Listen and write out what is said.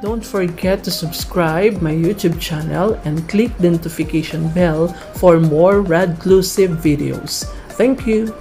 Don't forget to subscribe my YouTube channel and click the notification bell for more Radclusive videos. Thank you!